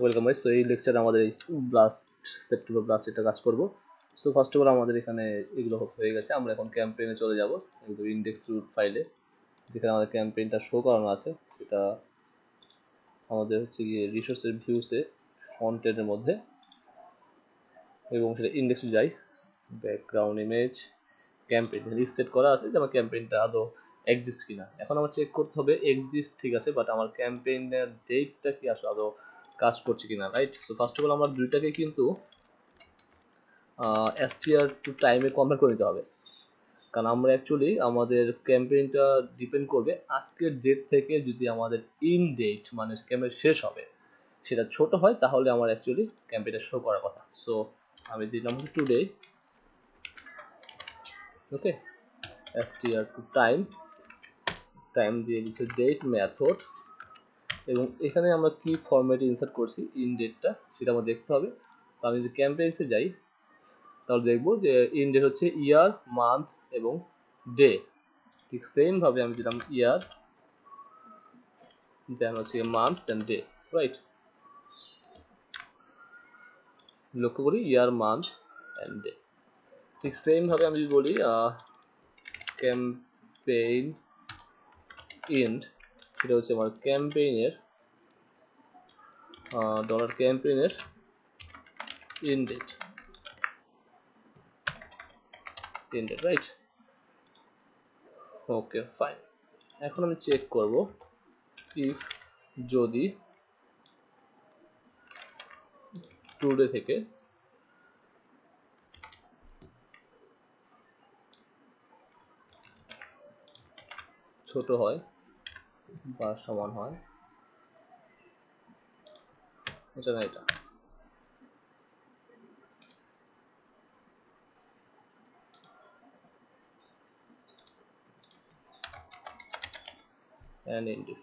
Welcome guys. তো এই লেকচারে আমাদের এই ব্লাস্ট সেপ্টেম্বর ব্লাস্ট এটা কাজ করব। সো ফার্স্ট অফ অল আমাদের এখানে এগুলো হয়ে গেছে। আমরা এখন ক্যাম্পেইনে চলে যাব, একদম ইন্ডেক্স রুট ফাইলে যেখানে আমাদের ক্যাম্পেইনটা শো করানো আছে। এটা আমাদের হচ্ছে গিয়ে রিসোর্সের ভিউসে ফন্টের মধ্যে। এবং সেটা ইন্ডেক্সে যাই ব্যাকগ্রাউন্ড ইমেজ ক্যাম্পেইন সেট করা আছে যে আমার ক্যাম্পেইনটা আদৌ এক্সিস্ট কিনা। এখন আমার চেক করতে হবে এক্সিস্ট ঠিক আছে বাট আমার ক্যাম্পেইনের ডেটটা কি আসলে আদৌ কাজ করছে কিনা right so first of all আমরা দুইটাকে কিন্তু এসটিআর টু টাইমে কনভার্ট করে নিতে হবে। কারণ আমরা অ্যাকচুয়ালি আমাদের ক্যাম্পেইনটা ডিপেন্ড করবে আজকের ডেট থেকে যদি আমাদের ইন ডেট মানে ক্যাম্পেইন শেষ হবে, সেটা ছোট হয়, তাহলে আমার অ্যাকচুয়ালি ক্যাম্পেইনটা শো করার কথা। সো আমি দিলাম today okay str to time time দিয়ে দিচ্ছে ডেট মেথড এবং এখানে আমরা কি ফরম্যাটে ইনসার্ট করছি? ইন ডেটটা সেটা আমার দেখতে হবে। তো আমি যদি ক্যাম্পেইনসে যাই, তাহলে দেখব যে ইন ডেট হচ্ছে ইয়ার মান্থ এবং ডে ঠিক সেম ভাবে আমি দিলাম ইয়ার দেন হচ্ছে মান্থ দেন ডে রাইট লক্ষ্য করি ইয়ার মান্থ অ্যান্ড ডে ঠিক সেম ভাবে আমি যদি বলি ক্যাম্পেইন ইন্ড সেটা হচ্ছে আমার ক্যাম্পেইনের dollar ক্যাম্পেইনের end date end date right okay fine এখন আমি চেক করব ইফ যদি টুডে থেকে ছোট হয় বা সমান হয়। না এটা। And indeed.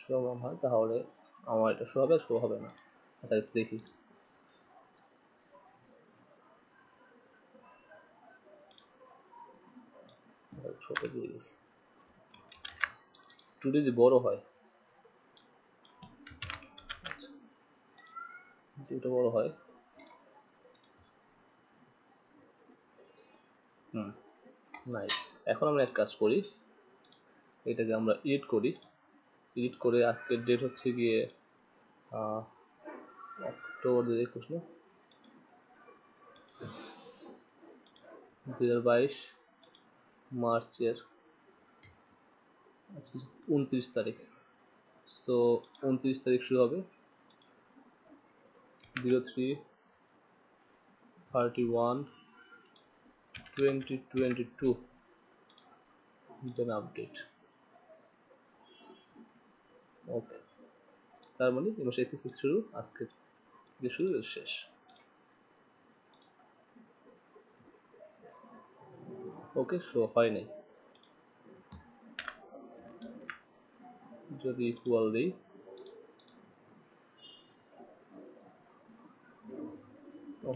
সমান হয়, তাহলে আমার এটা শো হবে শো হবে না। আচ্ছা একটু দেখি। ছোট দেখি টু যদি বড় হয়। এটা বড় হয়। হুম। নাই এখন আমরা এক কাজ করি। এটাকে আমরা এডিট করি। এডিট করে আজকের ডেট হচ্ছে গিয়ে অক্টোবর দু একুশ না? দু হাজার বাইশ। মার্চের উনত্রিশ তারিখ। সো উনত্রিশ তারিখ শুরু হবে। Zero three thirty one twenty twenty two then update okay তার মানে এবার একত্রিশ শুরু আজকে শুরু শেষ। ওকে শো হয় নাই। যদি ইকুয়াল দিই।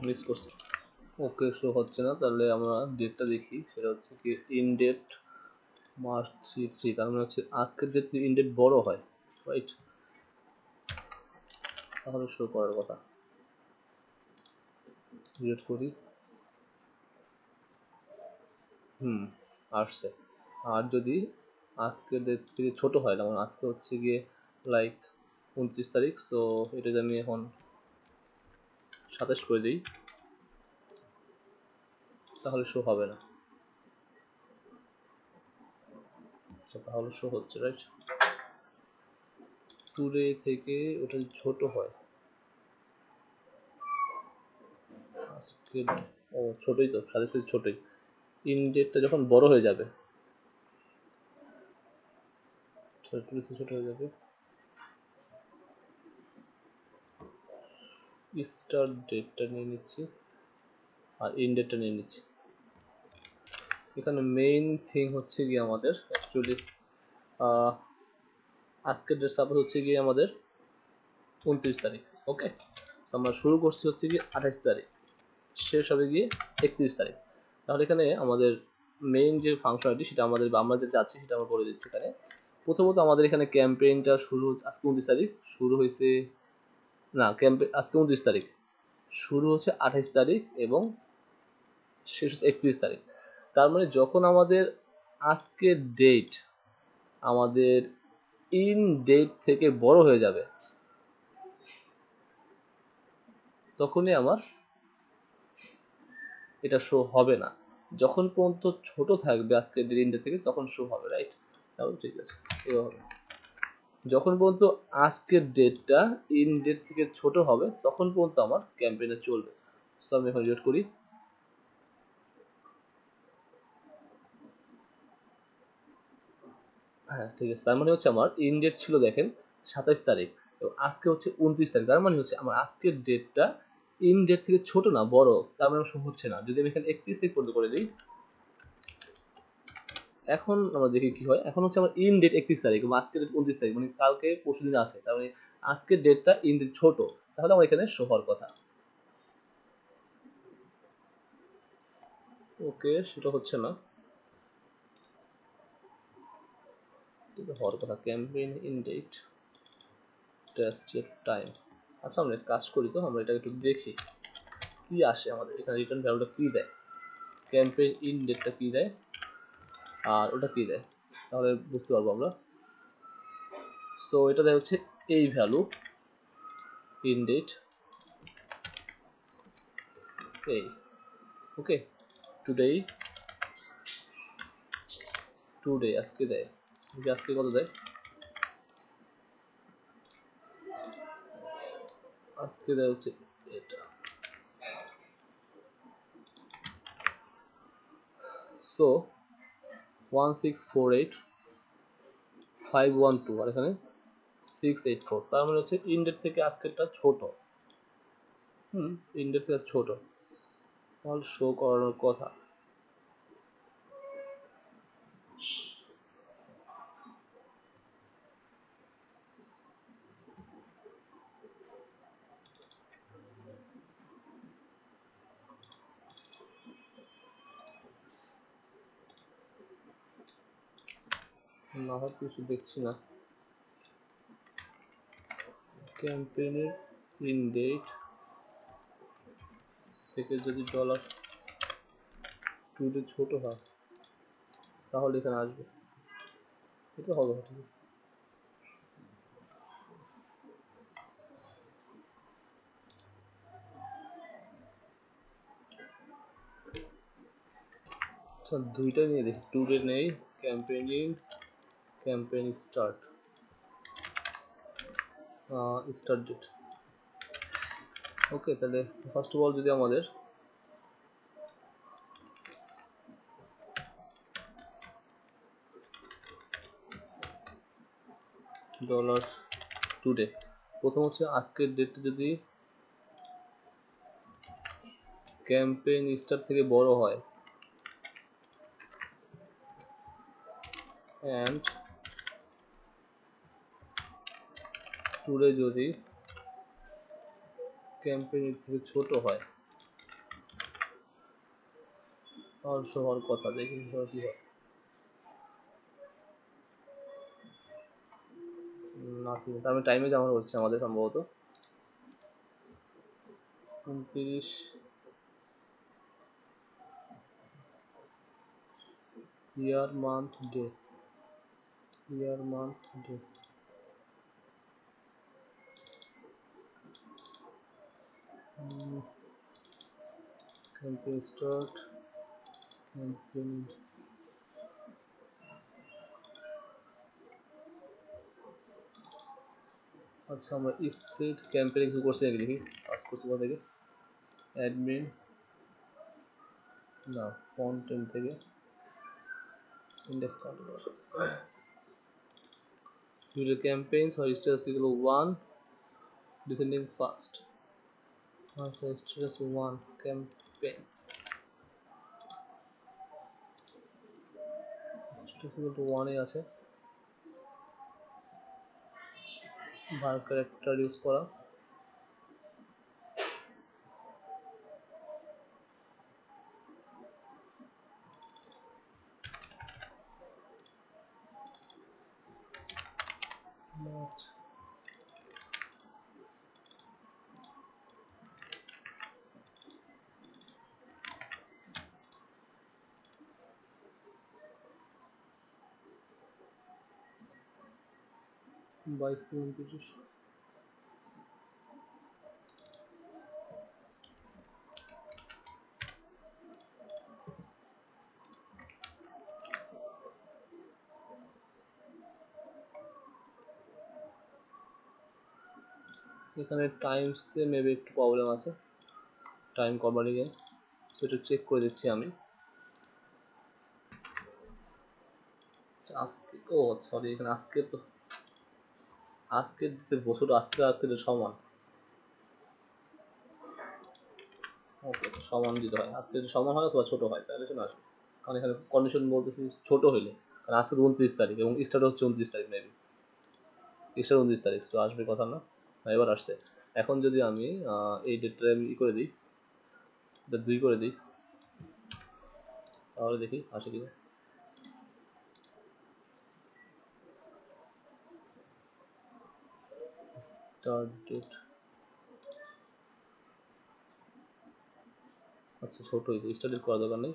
মিস করছি। ওকে শো হচ্ছে না, তাহলে আমরা ডেটটা দেখি। সেটা হচ্ছে কি in date March three three তার মানে হচ্ছে আজকের ডেট ইন ডেট বড় হয় রাইট তাহলে শো করার কথা। ডিলিট করি। হুম, আসছে। আর যদি আজকের ডেট থেকে ছোট হয়, যেমন আজকে হচ্ছে গিয়ে লাইক উনত্রিশ তারিখ সো এটা আমি এখন সাতাশ করে দিই, তাহলে শো হবে না। আচ্ছা তাহলে শো হচ্ছে রাইট টুডে থেকে ওটা ছোট হয় আজকে ও, ছোটই তো সাথে ছোটই। ইনডেটটা যখন বড় হয়ে যাবে ছোট হয়ে যাবে। স্টার্ট ডেটটা নিয়ে নিচ্ছি। আর ইনডেটটা নিয়ে নিচ্ছি। এখানে মেইন থিং হচ্ছে গিয়ে আমাদের অ্যাকচুয়ালি আজকের ডেট সাপোজ হচ্ছে গিয়ে আমাদের উনত্রিশ তারিখ ওকে আমরা শুরু করছি হচ্ছে গিয়ে আঠাইশ তারিখ। শেষ হবে গিয়ে একত্রিশ তারিখ। তাহলে এখানে আমাদের মেইন যে ফাংশনালিটি সেটা আমাদের আমরা যেটা চাচ্ছি সেটা আমরা বলে দিচ্ছি এখানে। প্রথমত আমাদের এখানে ক্যাম্পেইনটা শুরু আজকে উনত্রিশ তারিখ। শুরু হয়েছে, না ক্যাম্পে আজকে উনত্রিশ তারিখ। শুরু হচ্ছে আঠাইশ তারিখ এবং শেষ হচ্ছে একত্রিশ তারিখ। তার মানে যখন আমাদের আজকের ডেট আমাদের ইন ডেট থেকে বড় হয়ে যাবে, তখনই আমার এটা শো হবে না। যখন পর্যন্ত ছোট থাকবে আজকের ইন ডেট থেকে, তখন শো হবে রাইট তাহলে ঠিক আছে এভাবে যখন পর্যন্ত আজকের ডেটটা ইন ডেট থেকে ছোট হবে, তখন পর্যন্ত আমার ক্যাম্পেইনটা চলবে। তো আমি এখন রিড করি। হ্যাঁ ঠিক আছে, তার মানে হচ্ছে আমার ইন ডেট ছিল দেখেন সাতাইশ তারিখ, এবং আজকে হচ্ছে উনত্রিশ তারিখ, তার মানে হচ্ছে আমার আজকের ডেটটা ইন ডেট থেকে ছোট না, বড়, তার মানে হচ্ছে না। যদি আমি এখানে একত্রিশ তারিখ পর্যন্ত করে দিই, এখন আমরা দেখি কি হয়। এখন হচ্ছে আমার ইন ডেট একত্রিশ তারিখ আজকের ডেট উনত্রিশ তারিখ মানে কালকে পরশু দিন আছে। তার মানে আজকের ডেটটা ইন ডেট ছোট। তাহলে আমার এখানে শো হওয়ার কথা। ওকে, সেটা হচ্ছে না। হওয়ার কথা। Campaign in date test time আচ্ছা আমরা কাজ করি তো, আমরা এটাকে একটু দেখি। কি আসে আমাদের? এখানে রিটার্ন ভ্যালুটা কি দেয়? ক্যাম্পেইন ইন ডেটটা কি দেয়? আর ওটা কি দেয়? তাহলে বুঝতে পারব আমরা। সো এটা দেয় হচ্ছে এই ভ্যালু ইন ডেট এই ওকে টুডে টুডে আজকে দেয়। আজকে কত দেয়? আজকে দেয় হচ্ছে এটা। So one six four eight five one two আর এখানে সিক্স এইট ফোর তার মানে হচ্ছে ইন্ডেট থেকে আজকেরটা ছোট। হুম। ইন্ডেট থেকে ছোট। তাহলে শো করানোর কথা। হয় কিছু দেখছি না। ক্যাম্পেইনের ইন ডেট থেকে যদি ডলার টুডে ছোট হয়, তাহলে এখানে আসবে। এটা হবে ঠিক আছে আচ্ছা দুইটা নিয়ে দেখি। টুডে নেই, campaigning campaign start start date okay তাহলে ফার্স্ট অফ অল যদি আমাদের ডলার টুডে প্রথম হচ্ছে আজকের ডেটটা যদি ক্যাম্পেইন স্টার্ট থেকে বড় হয়, and টুডে যদি ক্যাম্পেইনের থেকে ছোট হয় অংশ হওয়ার কথা, দেখি কি হয়। নাথিং তার মানে টাইমে যেমন হচ্ছে আমাদের সম্ভবত। উনত্রিশ। Year, month, day year, month, day campaign start campaign আচ্ছা আমরা ইসেট ক্যাম্পেইন কিছু করছি নাকি দেখি কাজ করছি কোথা থেকে অ্যাডমিন না কন্টেন্ট থেকে index controller user campaigns or status equal 1 descending fast আচ্ছা status 1 campaigns status equal to 1 এ আছে var ক্যারেক্টার ইউজ করা বাইশ উনত্রিশ। এখানে টাইমসে মেবি একটু প্রবলেম আছে। টাইম কভারিংয়ে সেটা চেক করে দিচ্ছি আমি। আজকে ও সরি এখানে আজকে তো আজকের দিকে বছর আজকে আজকে সমান। ওকে সমান দিতে হয়। আজকে যদি সমান হয় অথবা ছোট হয়, তাহলে শোনা আসবে। কারণ এখানে কন্ডিশন বলতেছি ছোট হইলে, কারণ আজকে উনত্রিশ তারিখ এবং স্টার্ট হচ্ছে উনত্রিশ তারিখ মেবি স্টার্ট উনত্রিশ তারিখ, তো আসবে কথা না? এবার আসছে। এখন যদি আমি এই ডেটটা আমি ই করে দিই এটা দুই করে দিই, তাহলে দেখি, আসে কিনা। স্টার্ট ডেট আচ্ছা ছোট হয়েছে স্টার্ট ডেট করার দরকার নেই।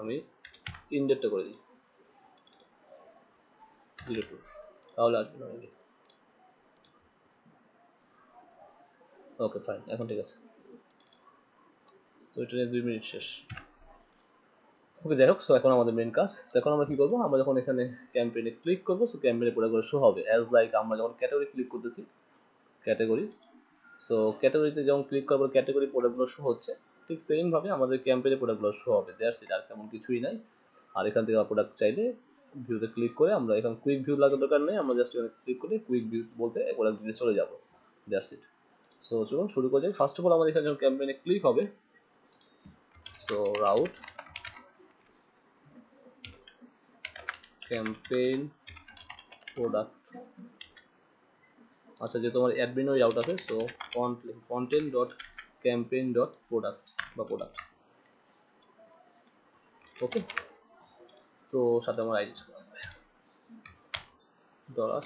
আমি ইন ডেটটা করে দিই। তাহলে আসবে না ওকে ফাইন এখন ঠিক আছে। সো এটা নিয়ে দুই মিনিট শেষ। ওকে যাই হোক সো এখন আমাদের মেন কাজ। সো এখন আমরা কি করব? আমরা যখন এখানে ক্যাম্পেইনে ক্লিক করব সো ক্যাম্পেইনে প্রোডাক্টগুলো শো হবে। অ্যাজ লাইক আমরা যখন ক্যাটাগরি ক্লিক করতেছি ক্যাটাগরি। সো ক্যাটাগরিতে যখন ক্লিক করব ক্যাটাগরি প্রোডাক্টগুলো শো হচ্ছে, ঠিক সেম ভাবে আমাদের ক্যাম্পেইনে প্রোডাক্টগুলো শো হবে। দেয়ার সিট আর তেমন কিছুই নাই। আর এখান থেকে প্রোডাক্ট চাইলে ভিউতে ক্লিক করে আমরা এখানে কুইক ভিউ লাগার দরকার নেই, আমরা জাস্ট এখানে ক্লিক করে কুইক ভিউ বলতে প্রোডাক্ট দিতে চলে যাব। দেয়ার সিট সো চলুন শুরু করা যাক। ফার্স্ট অফ অল আমাদের এখানে যখন ক্যাম্পেইনে ক্লিক হবে সো রাউট ক্যাম্পেইন প্রোডাক্ট আচ্ছা যে তোমার অ্যাডমিন ওই আউট আছে so font content dot campaign dot products বা প্রোডাক্ট ওকে তো সাথে আমার আইডি ডলার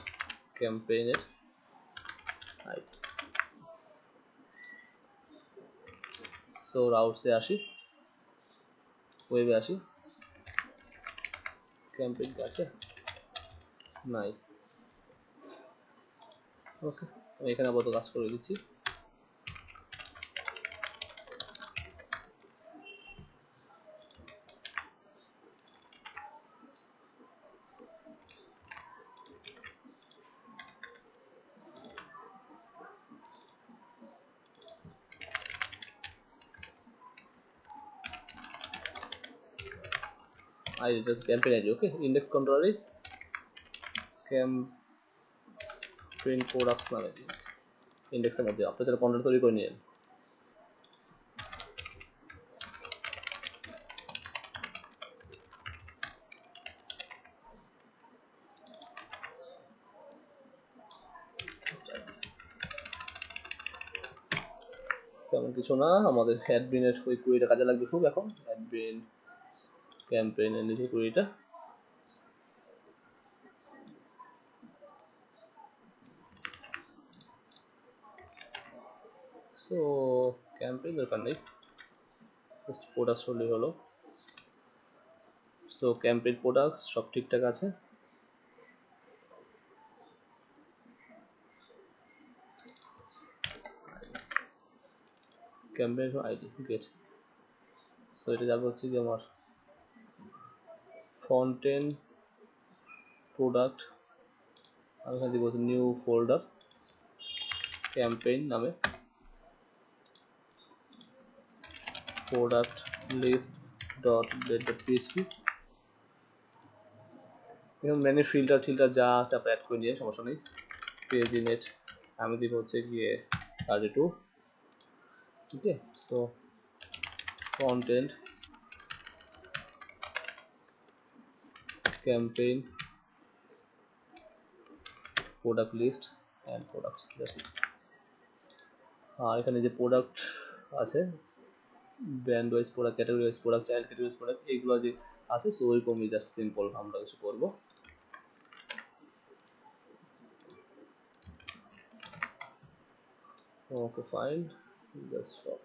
ক্যাম্পেইনের আইডি সো রাউটসে আসি। ওয়েবে আসি। ক্যাম্পেইন আছে। নাই ওকে আমি এখানে আপাতত কাজ করে দিচ্ছি ID just campaign ID okay index controller campaign products নামে দিয়েছি ইন্ডেক্সের মধ্যে আপনি যারা কন্টেন্ট তৈরি করে নিলেন তেমন কিছু না, আমাদের অ্যাডমিনের ওই কুড়িটা কাজে লাগবে খুব এখন। অ্যাডমিন ক্যাম্পেইনের নিচে কুড়িটা সো ক্যাম্পেইন দরকার নেই। জাস্ট প্রোডাক্টস হলেই হলো। সো ক্যাম্পেইন প্রোডাক্টস সব ঠিকঠাক আছে। ক্যাম্পেইন আইডি গেট সো এটা যাবে হচ্ছে কি আমার ফন্টেন প্রোডাক্ট আমি দিব নিউ ফোল্ডার ক্যাম্পেইন নামে। Product list dot dot PHP এখানে মেনে ফিল্টার ফিল্টার যা আছে আপনি অ্যাড করে নিয়ে সমস্যা নেই। পেজ ইনেট আমি দিব হচ্ছে গিয়ে থার্টি টু ঠিক আছে so content campaign product list and products, that's it আর এখানে যে প্রোডাক্ট আছে brand wise product category wise product child category wise product এইগুলো যে আছে সো ওইরকমই জাস্ট সিম্পল আমরা কিছু করব। Okay fine just shop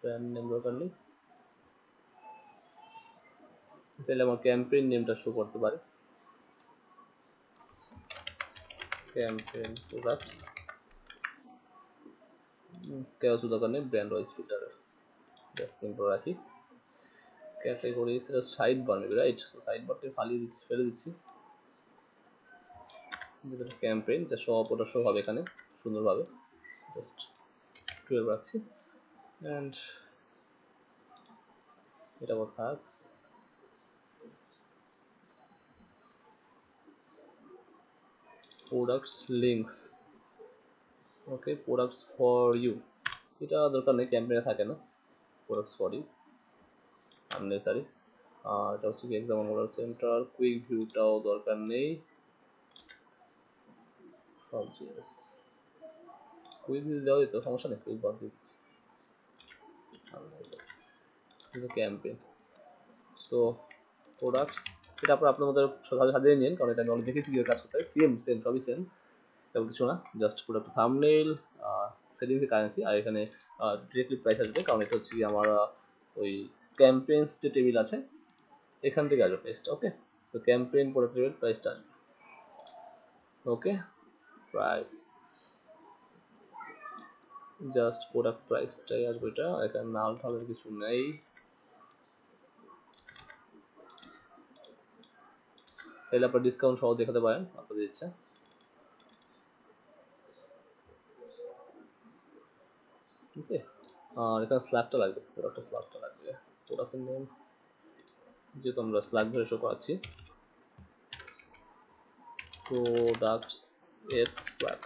brand name দরকার নেই। চাইলে আমার ক্যাম্পেইন নেমটা শো করতে পারে। ক্যাম্পেইন প্রোডাক্টস কেউ দরকার নেই brand wise filter just simple রাখি। ক্যাটাগরি সেটা সাইড বার নেবে রাইট সাইড বারটি ফালিয়ে দিচ্ছি, ফেলে দিচ্ছি। যেটা ক্যাম্পেইন যা শো ওটা শো হবে এখানে, সুন্দরভাবে। জাস্ট টুয়েলভ রাখছি। অ্যান্ড এটা আবার থাক products links okay products for you এটা দরকার নেই ক্যাম্পেইনে থাকে না। ফর ইউ আননেসারি এটা হচ্ছে কি এক্সাম মডেল সেন্টার কুইক ভিউটাও দরকার নেই। সব জিনিস কুইক ভিউ দেওয়া যেত সমস্যা নেই কুইক বাদ দিচ্ছি। ক্যাম্পেইন সো প্রোডাক্টস এটা আপনার সকালে সাজিয়ে নিন, কারণ এটা আমি অলরেডি দেখেছি কীভাবে কাজ করতে হয়। সেম সেম সবই সেম তেমন কিছু না জাস্ট পুরো প্রোডাক্ট থামনেইল সেটিং কারেন্সি আর এখানে ডিরেক্টলি প্রাইস আসবে, কারণ এটা হচ্ছে কি আমার ওই ক্যাম্পেইনস যে টেবিল আছে, এখান থেকে আসবে প্রাইসটা okay so campaign product table প্রাইসটা আসবে। ওকে প্রাইস জাস্ট প্রোডাক্ট প্রাইসটাই আসবে এটা এখানে নাল ঠালের কিছু নেই। চাইলে আপনার ডিসকাউন্ট সহ দেখাতে পারেন, আপনাদের ইচ্ছা। ওকে আর এখানে স্ল্যাবটা লাগবে প্রোডাক্টের স্ল্যাবটা লাগবে। প্রোডাক্টের নেম যেহেতু আমরা স্ল্যাব ধরে শো করাচ্ছি। Products slab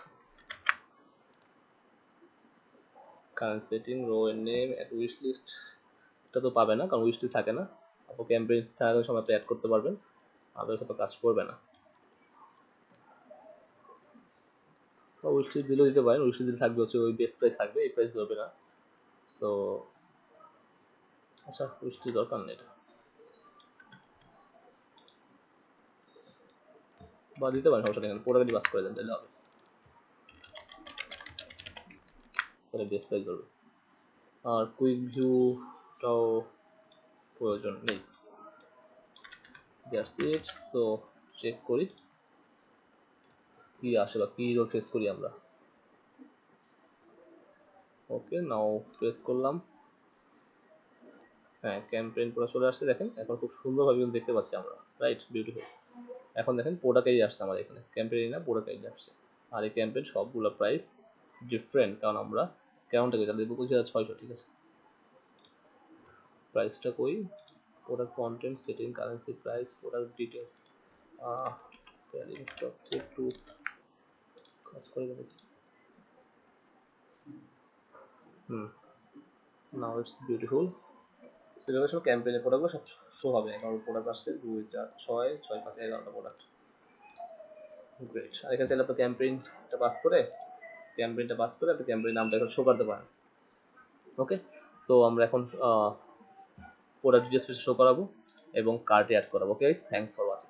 current setting row এর নেম উইশ লিস্ট এটা তো পাবে না, কারণ উইশ লিস্ট থাকে না। আপনি ক্যাম্পেইন থাকার সময় অ্যাড করতে পারবেন। আদার্স আপনার কাজ করবে না। উইশ লিস্ট দিলেও দিতে পারেন। উইশ দিলে থাকবে হচ্ছে ওই বেস্ট প্রাইস থাকবে এই প্রাইস ধরবে না। সো আচ্ছা। লিস্ট দরকার নেই এটা। বা দিতে পারেন সমস্যা নেই। প্রোডাক্ট বাস করে দেন তাহলে হবে। তাহলে বেস্ট প্রাইস ধরবে। আর কুইক ভিউটাও প্রয়োজন নেই। দ্যাটস ইট সো চেক করি। কি আসে বা কি রোল ফেস করি আমরা? ওকে নাও প্রেস করলাম। হ্যাঁ ক্যাম্পেইন পুরো চলে আসছে, দেখেন, এখন খুব সুন্দরভাবে কিন্তু দেখতে পাচ্ছি আমরা রাইট বিউটিফুল এখন দেখেন প্রোডাক্টেই আসছে আমাদের এখানে। ক্যাম্পেইন না প্রোডাক্টেই আসছে। আর এই ক্যাম্পেইন সবগুলো প্রাইস ডিফারেন্ট কারণ আমরা কেমনটা গেছি দেখব পঁচিশ ছয়শো, ঠিক আছে? প্রাইসটা কই? Product content setting currency price product details একটু কাজ করে দেবে। নাও ইটস বিউটিফুল সেগুলো সব ক্যাম্পেইনের প্রোডাক্টগুলো সব শো হবে। এগারো প্রোডাক্ট আসছে, দুই, চার, ছয় ছয়, পাঁচ, এগারোটা প্রোডাক্ট গ্রেট আর এখানে চাইলে আপনি ক্যাম্পেইনটা পাস করে ক্যাম্পেইনটা পাস করে আপনি ক্যাম্পেইন নামটা এখন শো করতে পারেন। ওকে তো আমরা এখন প্রোডাক্ট ডিটেলস শো করাবো এবং কার্টে অ্যাড করাবো। Okay thanks for watching